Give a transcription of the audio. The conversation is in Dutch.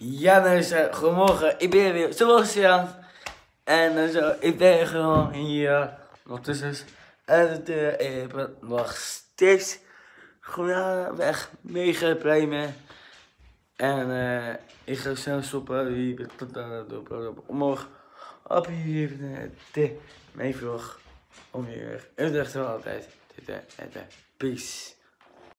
Ja mensen, eh, goedemorgen. Ik ben weer Sebastian. En eh, zo, ik ben gewoon hier. tussen. en het ik ben nog steeds gewoon weg mee. En ik ga snel stoppen. Hier tot aan de morgen op hier even de vlog. Om hier. En dat is wel altijd. Peace.